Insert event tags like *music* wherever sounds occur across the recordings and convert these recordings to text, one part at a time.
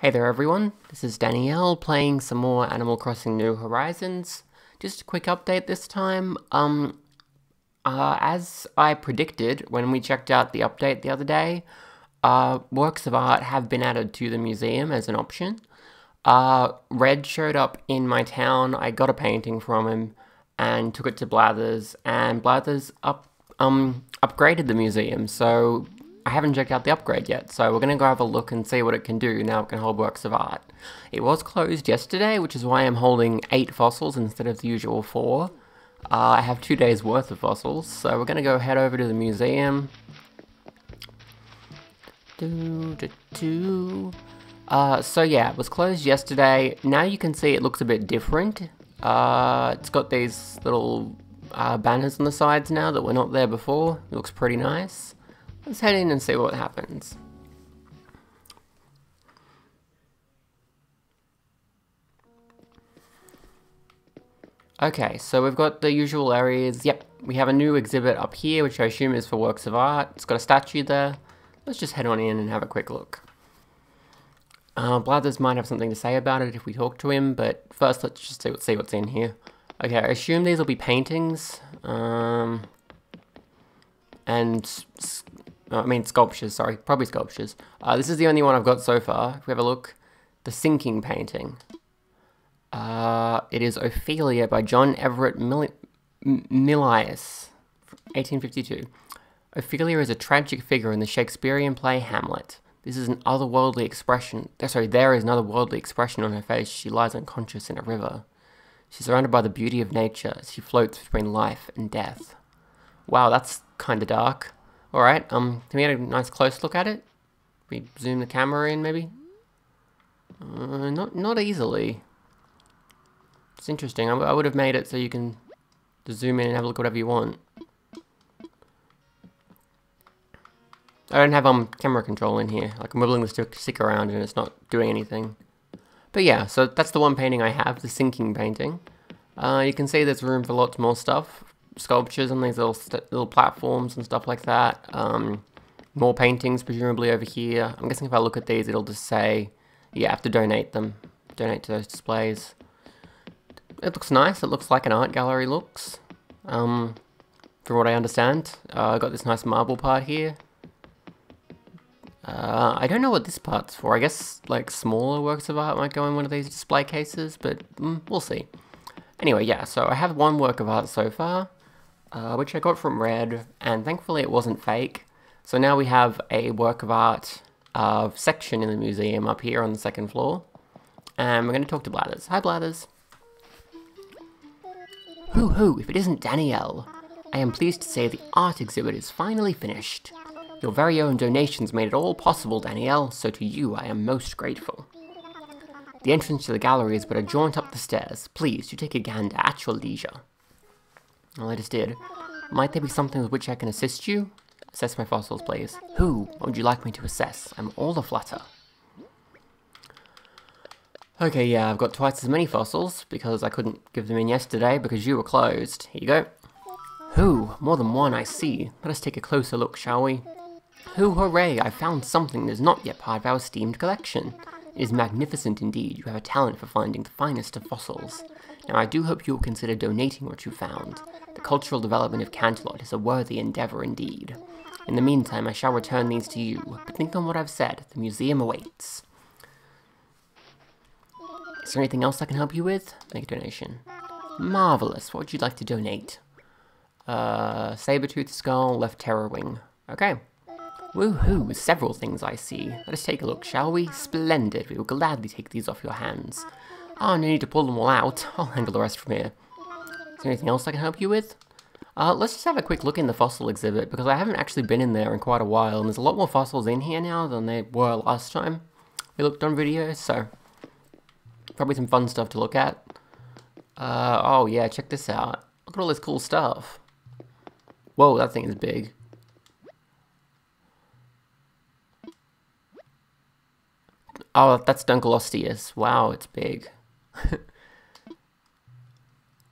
Hey there everyone, this is Danielle playing some more Animal Crossing New Horizons. Just a quick update this time. Um, uh, as I predicted when we checked out the update the other day, uh, works of art have been added to the museum as an option. Uh, Redd showed up in my town, I got a painting from him and took it to Blathers, and Blathers up, um, upgraded the museum, so I haven't checked out the upgrade yet, so we're going to go have a look and see what it can do now it can hold works of art. It was closed yesterday, which is why I'm holding 8 fossils instead of the usual 4. Uh, I have 2 days worth of fossils, so we're going to go head over to the museum. Do, do, do. Uh, so yeah, it was closed yesterday. Now you can see it looks a bit different. Uh, it's got these little uh, banners on the sides now that were not there before. It looks pretty nice. Let's head in and see what happens. Okay, so we've got the usual areas. Yep, we have a new exhibit up here, which I assume is for works of art. It's got a statue there. Let's just head on in and have a quick look. Uh, Blathers might have something to say about it if we talk to him, but first let's just see, see what's in here. Okay, I assume these will be paintings. Um, and I mean sculptures, sorry, probably sculptures. Uh, this is the only one I've got so far. If we have a look, the sinking painting. Uh, it is Ophelia by John Everett Mill Millais, 1852. Ophelia is a tragic figure in the Shakespearean play Hamlet. This is an otherworldly expression. Uh, sorry, there is an otherworldly expression on her face. She lies unconscious in a river. She's surrounded by the beauty of nature. She floats between life and death. Wow, that's kind of dark. Alright, um, can we get a nice close look at it? We zoom the camera in, maybe? Uh, not, not easily. It's interesting. I, I would have made it so you can zoom in and have a look whatever you want. I don't have um camera control in here. Like I'm wibbling the stick around and it's not doing anything. But yeah, so that's the one painting I have, the sinking painting. Uh, you can see there's room for lots more stuff sculptures on these little little platforms and stuff like that. Um, more paintings presumably over here. I'm guessing if I look at these, it'll just say, I have to donate them. Donate to those displays. It looks nice. It looks like an art gallery looks. Um, from what I understand. Uh, I got this nice marble part here. Uh, I don't know what this part's for. I guess, like, smaller works of art might go in one of these display cases, but mm, we'll see. Anyway, yeah, so I have one work of art so far uh, which I got from Redd, and thankfully it wasn't fake. So now we have a work of art uh, section in the museum up here on the second floor. And we're going to talk to Blathers. Hi, Blathers. Hoo hoo, if it isn't Danielle. I am pleased to say the art exhibit is finally finished. Your very own donations made it all possible, Danielle, so to you I am most grateful. The entrance to the gallery is but a jaunt up the stairs. Please, do take a gander at your leisure. Well, I just did. Might there be something with which I can assist you? Assess my fossils, please. Who? Would you like me to assess? I'm all a flutter. Okay, yeah, I've got twice as many fossils, because I couldn't give them in yesterday because you were closed. Here you go. Who? More than one, I see. Let us take a closer look, shall we? Who, hooray, I found something that is not yet part of our esteemed collection. It is magnificent indeed. You have a talent for finding the finest of fossils. Now, I do hope you will consider donating what you found. The cultural development of Canterlot is a worthy endeavour indeed. In the meantime, I shall return these to you, but think on what I've said. The museum awaits. Is there anything else I can help you with? Make a donation. Marvellous. What would you like to donate? Uh, Sabertooth Skull, Left Ptera Wing. Okay. Woohoo, several things I see. Let us take a look, shall we? Splendid. We will gladly take these off your hands. Oh, no need to pull them all out. *laughs* I'll handle the rest from here. Is there anything else I can help you with? Uh, let's just have a quick look in the fossil exhibit, because I haven't actually been in there in quite a while, and there's a lot more fossils in here now than there were last time we looked on videos, so probably some fun stuff to look at. Uh, oh yeah, check this out. Look at all this cool stuff. Whoa, that thing is big. Oh, that's Dunkleosteus. Wow, it's big. *laughs*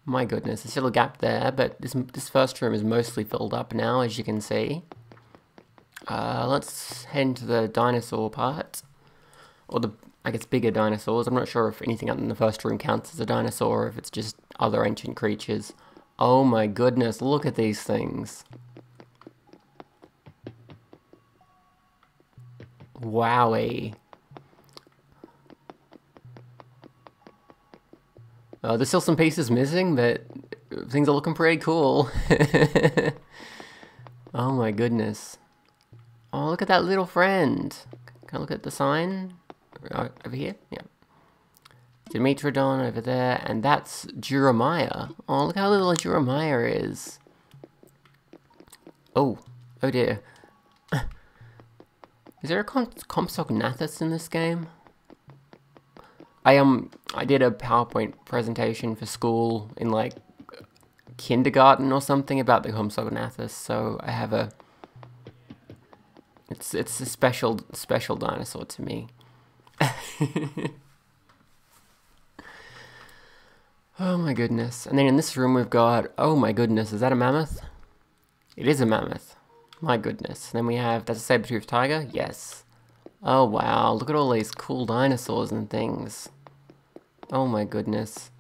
My goodness, there's still a gap there, but this, this first room is mostly filled up now, as you can see. Uh, let's head into the dinosaur part. or the, I guess, bigger dinosaurs. I'm not sure if anything in the first room counts as a dinosaur, or if it's just other ancient creatures. Oh my goodness, look at these things. Wowie. Uh, there's still some pieces missing, but things are looking pretty cool. *laughs* oh my goodness. Oh, look at that little friend. Can I look at the sign? Uh, over here? Yeah. Dimetrodon over there, and that's Juramaia. Oh, look how little Juramaia is. Oh, oh dear. *coughs* Is there a Compsognathus in this game? I um I did a PowerPoint presentation for school in like kindergarten or something about the Compsognathus, so I have a it's it's a special special dinosaur to me. *laughs* oh my goodness. And then in this room we've got oh my goodness, is that a mammoth? It is a mammoth. My goodness. And then we have that's a saber-toothed tiger? Yes. Oh wow, look at all these cool dinosaurs and things. Oh my goodness.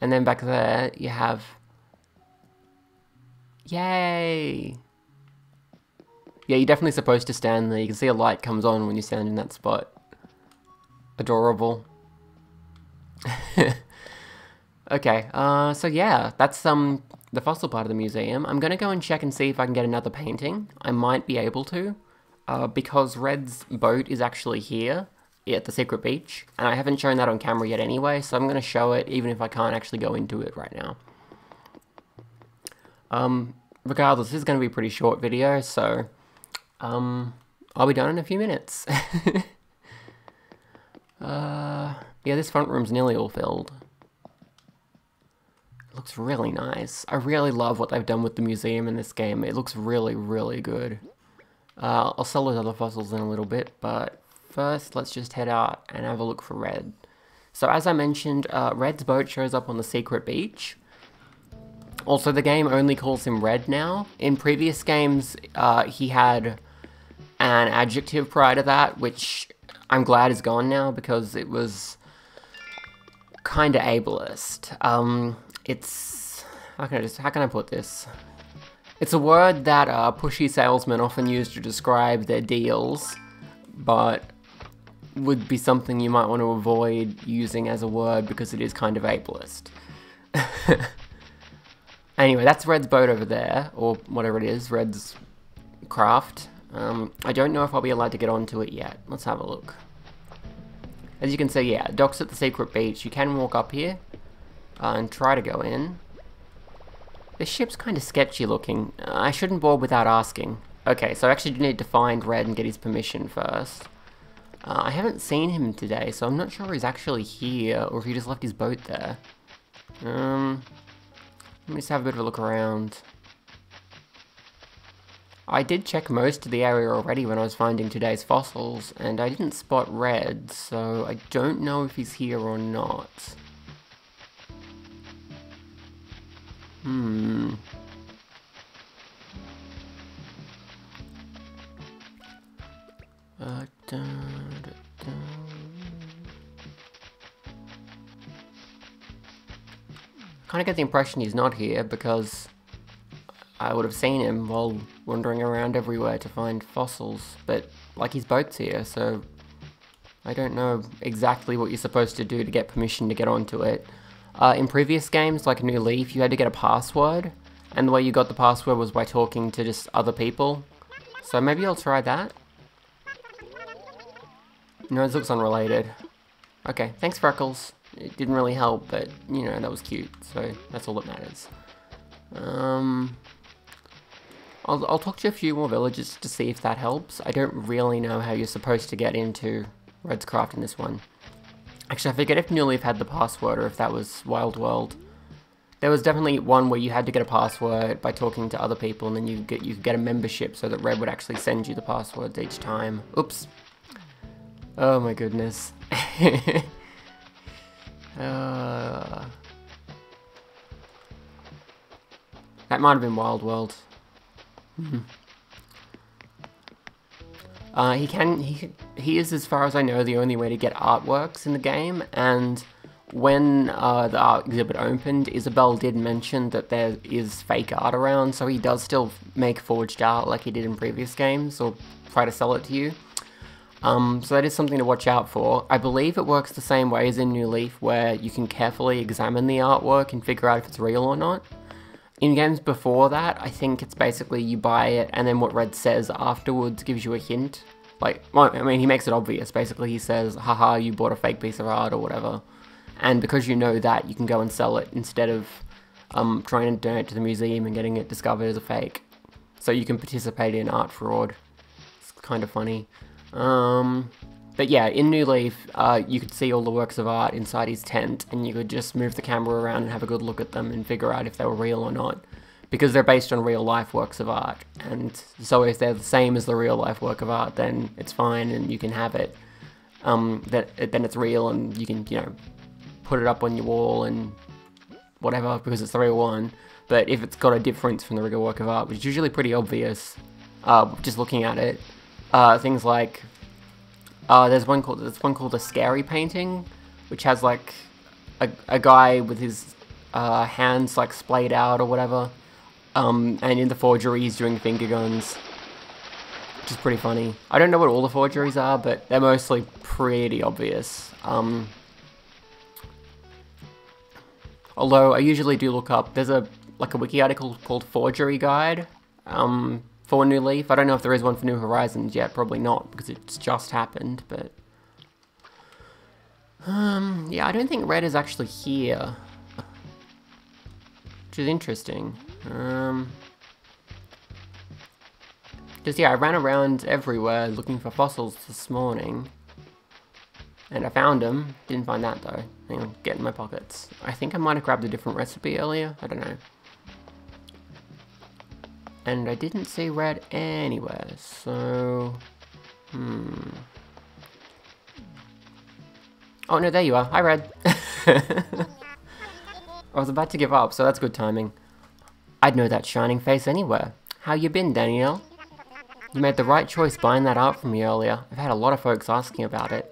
And then back there, you have... Yay! Yeah, you're definitely supposed to stand there. You can see a light comes on when you stand in that spot. Adorable. *laughs* okay, uh, so yeah, that's um the fossil part of the museum. I'm gonna go and check and see if I can get another painting. I might be able to, uh, because Redd's boat is actually here at the secret beach, and I haven't shown that on camera yet anyway, so I'm going to show it even if I can't actually go into it right now. Um, regardless, this is going to be a pretty short video, so um, I'll be done in a few minutes. *laughs* uh, yeah, this front room's nearly all filled. It looks really nice. I really love what they've done with the museum in this game. It looks really, really good. Uh, I'll sell those other fossils in a little bit, but first, let's just head out and have a look for Redd. So as I mentioned, uh, Redd's boat shows up on the secret beach. Also, the game only calls him Redd now. In previous games, uh, he had an adjective prior to that, which I'm glad is gone now because it was kind of ableist. Um, it's how can I just how can I put this? It's a word that uh, pushy salesmen often use to describe their deals, but would be something you might want to avoid using as a word because it is kind of ableist. *laughs* anyway, that's Redd's boat over there, or whatever it is, Redd's craft. Um, I don't know if I'll be allowed to get onto it yet. Let's have a look. As you can see, yeah, docks at the secret beach. You can walk up here uh, and try to go in. This ship's kind of sketchy looking. I shouldn't board without asking. Okay, so I actually need to find Redd and get his permission first. Uh, I haven't seen him today, so I'm not sure he's actually here, or if he just left his boat there. Um, let me just have a bit of a look around. I did check most of the area already when I was finding today's fossils, and I didn't spot Redd, so I don't know if he's here or not. Hmm. Get the impression he's not here because I would have seen him while wandering around everywhere to find fossils, but like his boat's here, so I don't know exactly what you're supposed to do to get permission to get onto it. Uh, in previous games, like New Leaf, you had to get a password, and the way you got the password was by talking to just other people. So maybe I'll try that. No, this looks unrelated. Okay, thanks Freckles. It didn't really help, but, you know, that was cute, so that's all that matters. Um, I'll, I'll talk to a few more villagers to see if that helps. I don't really know how you're supposed to get into Redd's Craft in this one. Actually, I forget if New Leaf had the password or if that was Wild World. There was definitely one where you had to get a password by talking to other people and then you get you get a membership so that Redd would actually send you the passwords each time. Oops. Oh my goodness. *laughs* uh, that might have been Wild World. Hmm. Uh, he can, he, he is, as far as I know, the only way to get artworks in the game, and when uh, the art exhibit opened, Isabelle did mention that there is fake art around, so he does still make forged art like he did in previous games, or try to sell it to you. Um, so that is something to watch out for. I believe it works the same way as in New Leaf, where you can carefully examine the artwork and figure out if it's real or not. In games before that, I think it's basically you buy it and then what Redd says afterwards gives you a hint. Like, well, I mean, he makes it obvious. Basically, he says, haha, you bought a fake piece of art or whatever. And because you know that, you can go and sell it instead of um, trying to donate to the museum and getting it discovered as a fake. So you can participate in art fraud. It's kind of funny. Um, but yeah, in New Leaf, uh, you could see all the works of art inside his tent, and you could just move the camera around and have a good look at them and figure out if they were real or not. Because they're based on real life works of art, and so if they're the same as the real life work of art, then it's fine and you can have it. Um, that then it's real and you can you know put it up on your wall and whatever because it's the real one. But if it's got a difference from the real work of art, which is usually pretty obvious, uh, just looking at it, uh, things like uh, there's one called there's one called a scary painting, which has like a, a guy with his uh, hands like splayed out or whatever, um, and in the forgery he's doing finger guns, which is pretty funny. I don't know what all the forgeries are, but they're mostly pretty obvious. Um, although I usually do look up, there's a like a wiki article called Forgery Guide. Um, for New Leaf. I don't know if there is one for New Horizons yet, probably not, because it's just happened, but... Um, yeah, I don't think Redd is actually here. Which is interesting. Um... Yeah, I ran around everywhere looking for fossils this morning. And I found them. Didn't find that, though. Hang on, get in my pockets. I think I might have grabbed a different recipe earlier. I don't know. And I didn't see Redd anywhere, so... Hmm... Oh no, there you are. Hi, Redd. *laughs* I was about to give up, so that's good timing. I'd know that shining face anywhere. How you been, Danielle? You made the right choice buying that art from me earlier. I've had a lot of folks asking about it.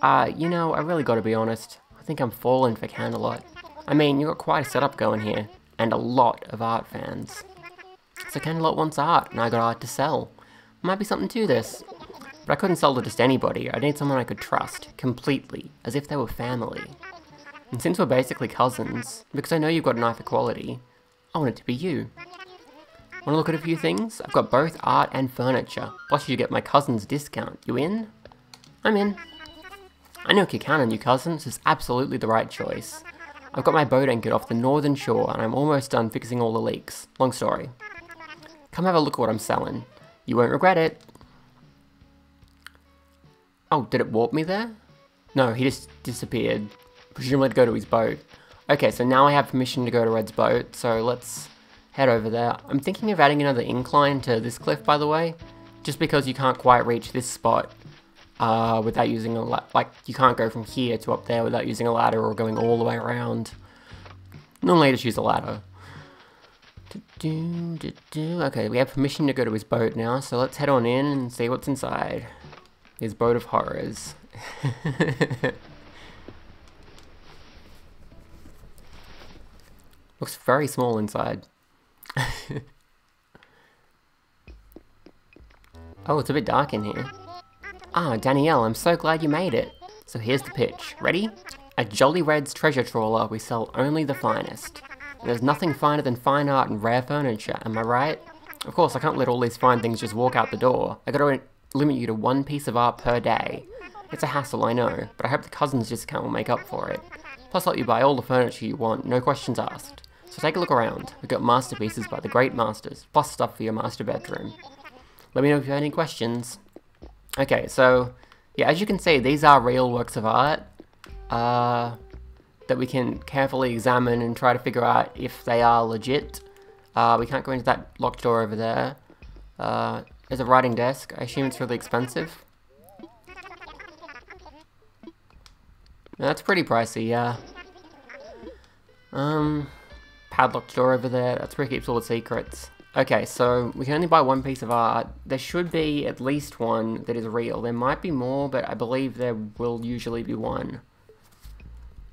Uh, you know, I really gotta be honest. I think I'm falling for Canterlot. I mean, you got quite a setup going here, and a lot of art fans. So Canterlot wants art, and I got art to sell. Might be something to this. But I couldn't sell to just anybody, I need someone I could trust, completely, as if they were family. And since we're basically cousins, because I know you've got an eye for quality, I want it to be you. Wanna look at a few things? I've got both art and furniture, plus you get my cousin's discount. You in? I'm in. I know Kikana and you cousins is absolutely the right choice. I've got my boat anchored off the northern shore and I'm almost done fixing all the leaks. Long story. Come have a look at what I'm selling. You won't regret it. Oh, did it warp me there? No, he just disappeared. Presumably to go to his boat. Okay, so now I have permission to go to Redd's boat, so let's head over there. I'm thinking of adding another incline to this cliff, by the way, just because you can't quite reach this spot uh, without using a, like, you can't go from here to up there without using a ladder or going all the way around. Normally I just use a ladder. Okay, we have permission to go to his boat now, so let's head on in and see what's inside. His boat of horrors. *laughs* Looks very small inside. *laughs* oh, it's a bit dark in here. Ah, Danielle, I'm so glad you made it. So here's the pitch. Ready? At Jolly Redd's treasure trawler, we sell only the finest. There's nothing finer than fine art and rare furniture, am I right? Of course, I can't let all these fine things just walk out the door. I gotta limit you to one piece of art per day. It's a hassle, I know, but I hope the cousin's discount will make up for it. Plus, I'll let you buy all the furniture you want, no questions asked. So take a look around. We've got masterpieces by the great masters, plus stuff for your master bedroom. Let me know if you have any questions. Okay, so, yeah, as you can see, these are real works of art. Uh, that we can carefully examine and try to figure out if they are legit. Uh, we can't go into that locked door over there. Uh, there's a writing desk. I assume it's really expensive. That's pretty pricey, yeah. Um, padlocked door over there. That's where it keeps all the secrets. Okay, so we can only buy one piece of art. There should be at least one that is real. There might be more, but I believe there will usually be one.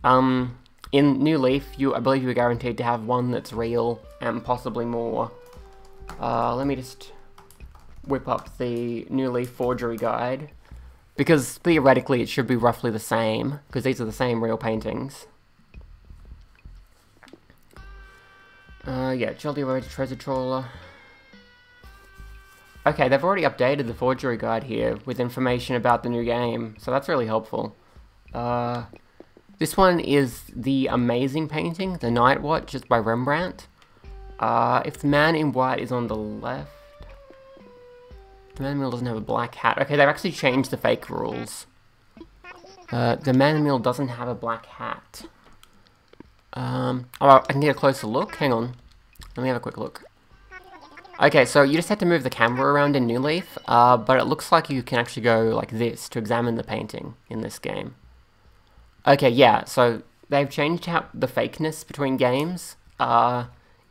Um, in New Leaf, you I believe you're guaranteed to have one that's real and possibly more. Uh, let me just whip up the New Leaf forgery guide. Because theoretically it should be roughly the same, because these are the same real paintings. Uh, yeah, Jolly Road Treasure Trawler. Okay, they've already updated the forgery guide here with information about the new game, so that's really helpful. Uh, this one is the amazing painting, The Night Watch, just by Rembrandt. Uh, if the man in white is on the left... The man in the middle doesn't have a black hat. Okay, they've actually changed the fake rules. Uh, the man in the middle doesn't have a black hat. Um, oh, I can get a closer look. Hang on. Let me have a quick look. Okay, so you just have to move the camera around in New Leaf, uh, but it looks like you can actually go like this to examine the painting in this game. Okay, yeah, so they've changed how the fakeness between games. Uh,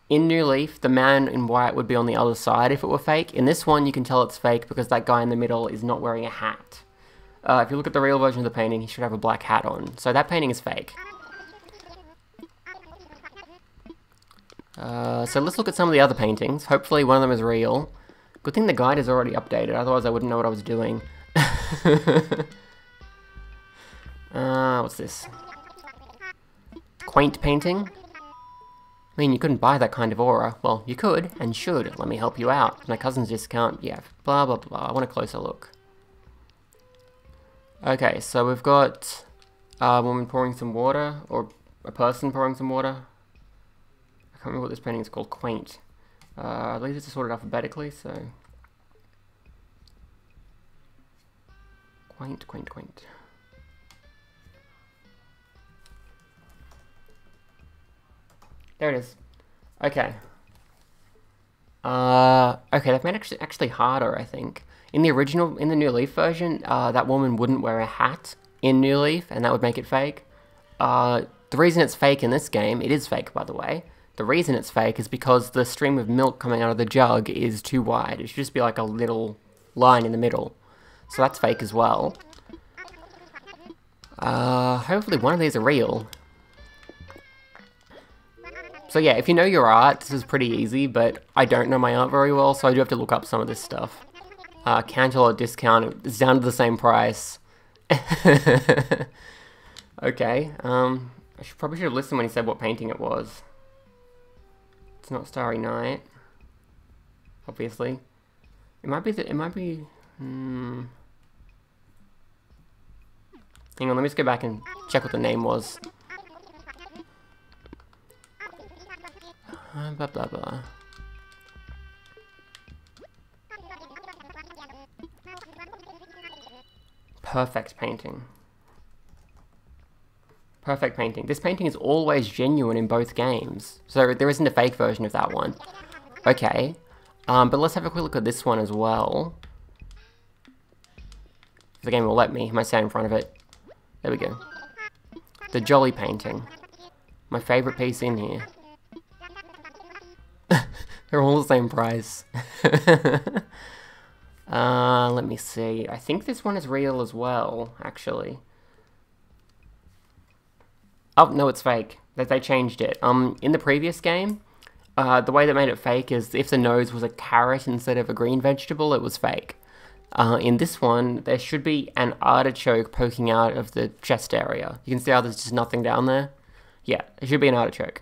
in New Leaf, the man in white would be on the other side if it were fake. In this one, you can tell it's fake because that guy in the middle is not wearing a hat. Uh, if you look at the real version of the painting, he should have a black hat on. So that painting is fake. Uh, so let's look at some of the other paintings. Hopefully one of them is real. Good thing the guide is already updated, otherwise I wouldn't know what I was doing. *laughs* uh, what's this? Quaint painting? I mean, you couldn't buy that kind of aura. Well, you could, and should. Let me help you out. My cousin's discount, yeah, blah blah blah. I want a closer look. Okay, so we've got a woman pouring some water, or a person pouring some water I can't remember what this painting is called, Quaint. Uh, I believe it's sorted alphabetically, so... Quaint, quaint, quaint. There it is. Okay. Uh, okay, they've made it actually harder, I think. In the original, in the New Leaf version, uh, that woman wouldn't wear a hat in New Leaf, and that would make it fake. Uh, the reason it's fake in this game, it is fake, by the way, the reason it's fake is because the stream of milk coming out of the jug is too wide. It should just be like a little line in the middle. So that's fake as well. Uh, hopefully one of these are real. So yeah, if you know your art, this is pretty easy, but I don't know my art very well, so I do have to look up some of this stuff. Uh, cancel or discount, it's down to the same price. *laughs* okay, um, I should, probably should have listened when he said what painting it was. It's not Starry Night. Obviously. It might be it might be hmm. Hang on, let me just go back and check what the name was. Uh, blah blah blah. Perfect painting. Perfect painting. This painting is always genuine in both games. So there isn't a fake version of that one. Okay. Um, but let's have a quick look at this one as well. If the game will let me. I might stand in front of it. There we go. The Jolly painting. My favourite piece in here. They're all the same price. *laughs* uh, let me see. I think this one is real as well, actually. Oh, no, it's fake. That they changed it. Um, in the previous game, uh, the way that made it fake is if the nose was a carrot instead of a green vegetable, it was fake. Uh, in this one, there should be an artichoke poking out of the chest area. You can see how there's just nothing down there. Yeah, it should be an artichoke.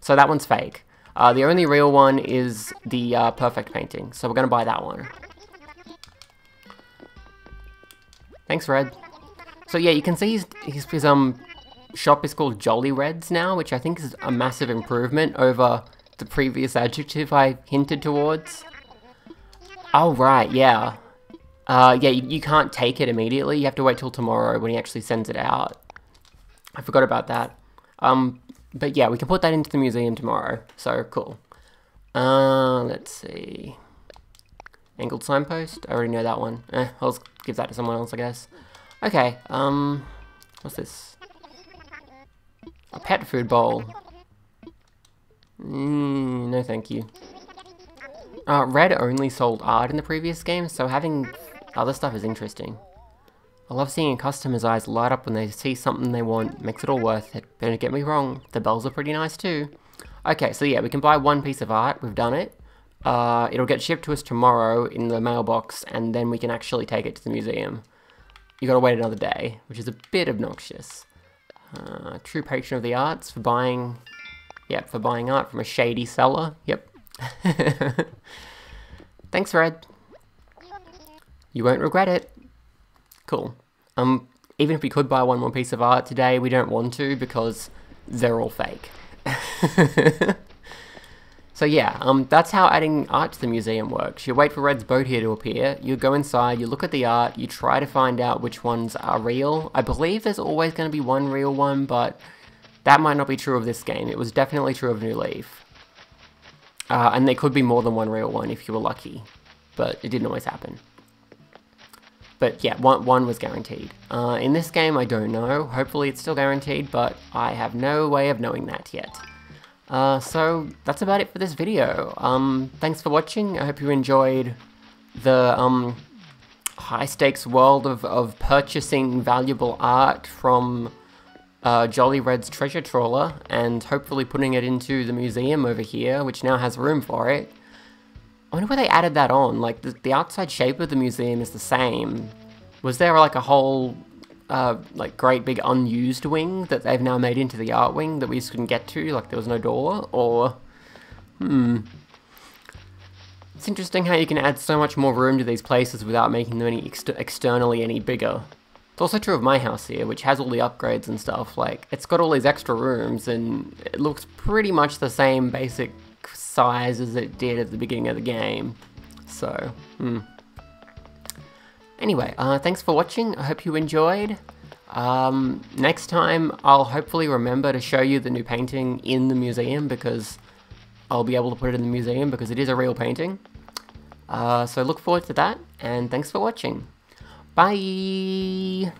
So that one's fake. Uh, the only real one is the uh, perfect painting, so we're going to buy that one. Thanks, Redd. So yeah, you can see his, he's, he's um shop is called Jolly Redd's now, which I think is a massive improvement over the previous adjective I hinted towards. Oh, right, yeah. Uh, yeah, you, you can't take it immediately. You have to wait till tomorrow when he actually sends it out. I forgot about that. Um, but yeah, we can put that into the museum tomorrow. So, cool. Uh, let's see. Angled signpost? I already know that one. Eh, I'll give that to someone else, I guess. Okay, um, what's this? A pet food bowl. Mm, no thank you. Uh, Redd only sold art in the previous game, so having other stuff is interesting. I love seeing a customers' eyes light up when they see something they want, makes it all worth it. But don't get me wrong, the bells are pretty nice too. Okay, so yeah, we can buy one piece of art, we've done it. Uh, it'll get shipped to us tomorrow in the mailbox, and then we can actually take it to the museum. You gotta wait another day, which is a bit obnoxious. Uh, true patron of the arts for buying, yep, for buying art from a shady seller, yep. *laughs* Thanks, Redd. You won't regret it. Cool. Um, even if we could buy one more piece of art today, we don't want to because they're all fake. *laughs* so yeah, um, that's how adding art to the museum works. You wait for Redd's boat here to appear, you go inside, you look at the art, you try to find out which ones are real. I believe there's always going to be one real one, but that might not be true of this game. It was definitely true of New Leaf. Uh, and there could be more than one real one if you were lucky, but it didn't always happen. But yeah, one, one was guaranteed. Uh, in this game, I don't know. Hopefully it's still guaranteed, but I have no way of knowing that yet. Uh, so that's about it for this video. Um, thanks for watching. I hope you enjoyed the um, high stakes world of, of purchasing valuable art from uh, Jolly Redd's treasure trawler and hopefully putting it into the museum over here, which now has room for it. Wonder where they added that on. Like, the, the outside shape of the museum is the same. Was there, like, a whole, uh, like, great big unused wing that they've now made into the art wing that we just couldn't get to? Like, there was no door? Or, hmm. It's interesting how you can add so much more room to these places without making them any ex externally any bigger. It's also true of my house here, which has all the upgrades and stuff. Like, it's got all these extra rooms, and it looks pretty much the same basic size as it did at the beginning of the game. So, hmm. Anyway, uh, thanks for watching. I hope you enjoyed. Um, next time, I'll hopefully remember to show you the new painting in the museum because I'll be able to put it in the museum because it is a real painting. Uh, so look forward to that, and thanks for watching. Bye!